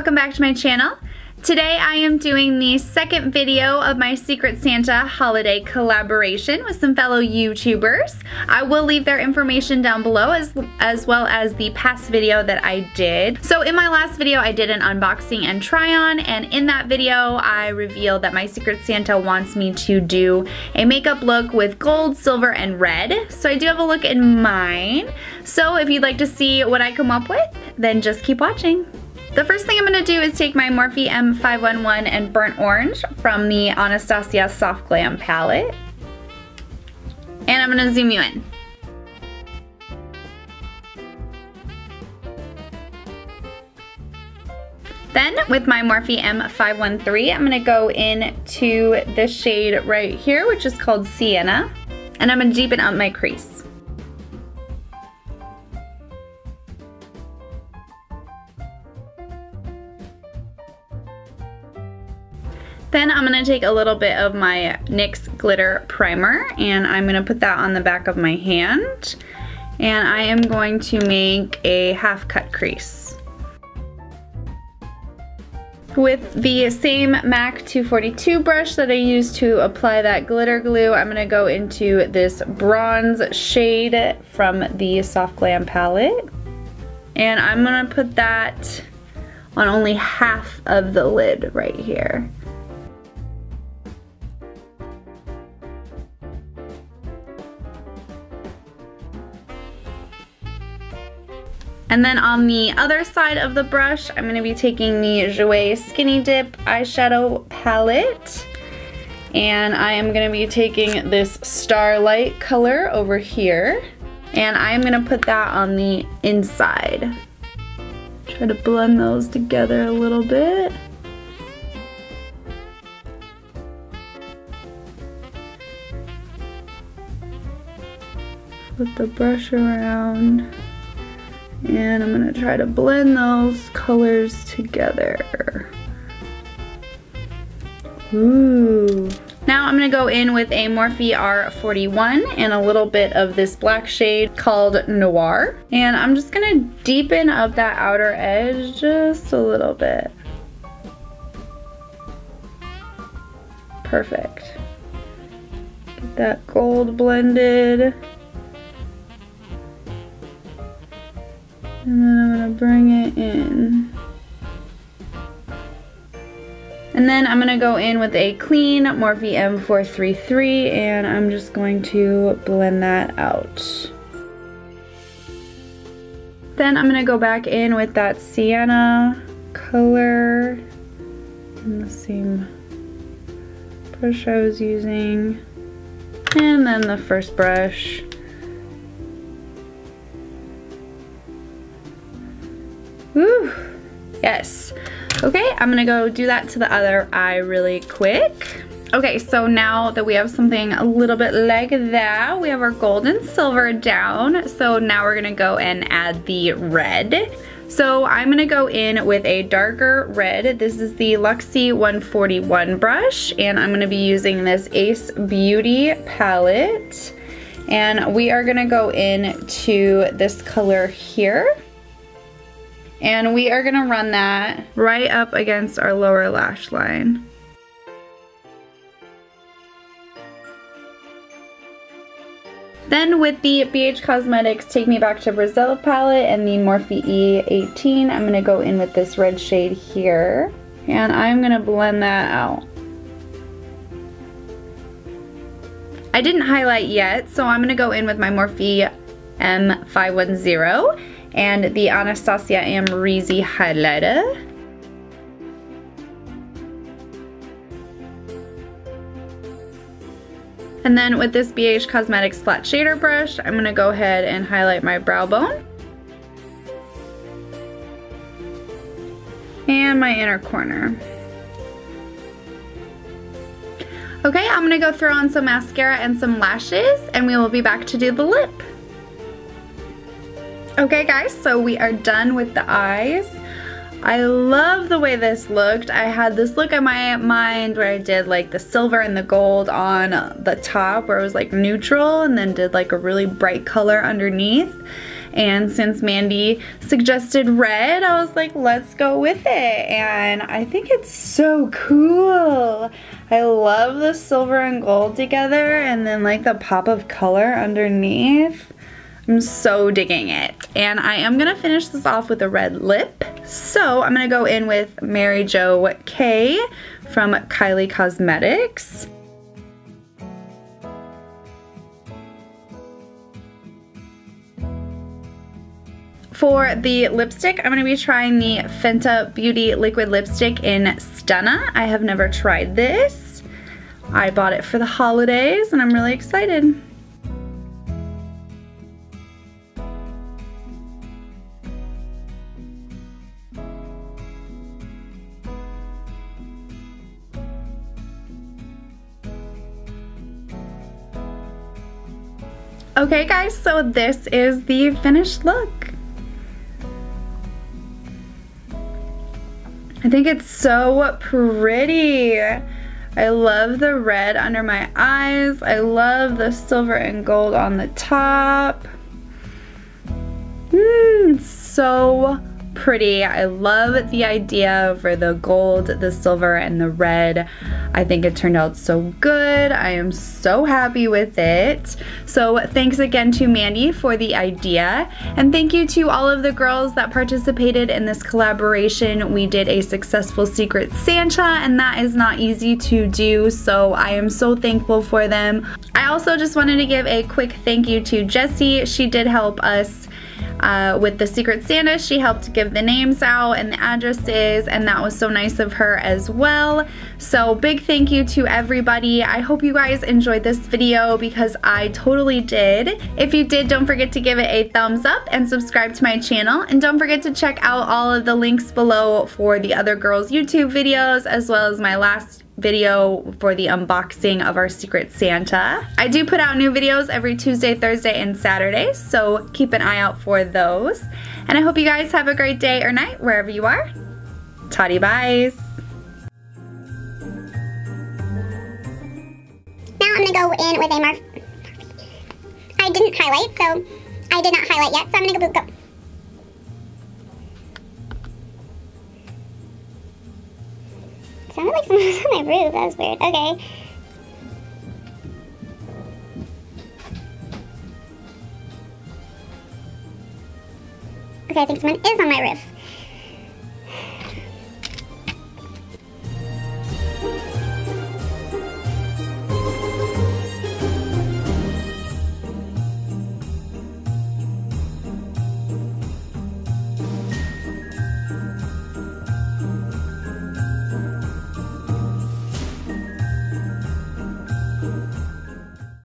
welcome back to my channel. Today I am doing the second video of my Secret Santa holiday collaboration with some fellow YouTubers. I will leave their information down below as, as well as the past video that I did. So in my last video I did an unboxing and try on and in that video I revealed that my Secret Santa wants me to do a makeup look with gold, silver, and red. So I do have a look in mine. So if you'd like to see what I come up with, then just keep watching. The first thing I'm going to do is take my Morphe M511 and Burnt Orange from the Anastasia Soft Glam palette. And I'm going to zoom you in. Then with my Morphe M513, I'm going to go into this shade right here, which is called Sienna. And I'm to deepen up my crease. Then I'm gonna take a little bit of my NYX Glitter Primer and I'm gonna put that on the back of my hand. And I am going to make a half cut crease. With the same MAC 242 brush that I used to apply that glitter glue, I'm gonna go into this bronze shade from the Soft Glam palette. And I'm gonna put that on only half of the lid right here. And then on the other side of the brush, I'm gonna be taking the Jouer Skinny Dip eyeshadow palette. And I am gonna be taking this Starlight color over here. And I am gonna put that on the inside. Try to blend those together a little bit. Put the brush around. And I'm gonna try to blend those colors together. Ooh. Now I'm gonna go in with a Morphe R41 and a little bit of this black shade called Noir. And I'm just gonna deepen up that outer edge just a little bit. Perfect. Get that gold blended. And then I'm gonna bring it in. And then I'm gonna go in with a clean Morphe M433 and I'm just going to blend that out. Then I'm gonna go back in with that sienna color in the same brush I was using. And then the first brush. Woo! Yes. Okay, I'm gonna go do that to the other eye really quick. Okay, so now that we have something a little bit like that, we have our gold and silver down. So now we're gonna go and add the red. So I'm gonna go in with a darker red. This is the Luxie 141 brush, and I'm gonna be using this Ace Beauty palette. And we are gonna go into this color here. And we are gonna run that right up against our lower lash line. Then with the BH Cosmetics Take Me Back to Brazil palette and the Morphe E18, I'm gonna go in with this red shade here. And I'm gonna blend that out. I didn't highlight yet, so I'm gonna go in with my Morphe M510 and the Anastasia Amrezy highlighter. And then with this BH Cosmetics flat shader brush, I'm gonna go ahead and highlight my brow bone. And my inner corner. Okay, I'm gonna go throw on some mascara and some lashes and we will be back to do the lip. Okay guys, so we are done with the eyes. I love the way this looked. I had this look in my mind where I did like the silver and the gold on the top where it was like neutral and then did like a really bright color underneath. And since Mandi suggested red, I was like, let's go with it. And I think it's so cool. I love the silver and gold together and then like the pop of color underneath. I'm so digging it. And I am gonna finish this off with a red lip. So I'm gonna go in with Mary Jo K from Kylie Cosmetics. For the lipstick, I'm going to be trying the Fenty Beauty Liquid Lipstick in Stunna. I have never tried this. I bought it for the holidays and I'm really excited. Okay guys, so this is the finished look. I think it's so pretty. I love the red under my eyes. I love the silver and gold on the top. Mmm, so pretty. I love the idea for the gold, the silver, and the red. I think it turned out so good. I am so happy with it. So thanks again to Mandi for the idea. And thank you to all of the girls that participated in this collaboration. We did a successful Secret Santa and that is not easy to do. So I am so thankful for them. I also just wanted to give a quick thank you to Jessie. She did help us uh, with the Secret Santa. She helped give the names out and the addresses and that was so nice of her as well. So big thank you to everybody. I hope you guys enjoyed this video because I totally did. If you did, don't forget to give it a thumbs up and subscribe to my channel. And don't forget to check out all of the links below for the other girls YouTube videos as well as my last video for the unboxing of our Secret Santa. I do put out new videos every Tuesday, Thursday, and Saturday, so keep an eye out for those. And I hope you guys have a great day or night wherever you are. Toddy buys. Now I'm gonna go in with a Marf. I didn't highlight, so I did not highlight yet, so I'm gonna go, go on my roof. That was weird. Okay. Okay, I think someone is on my roof.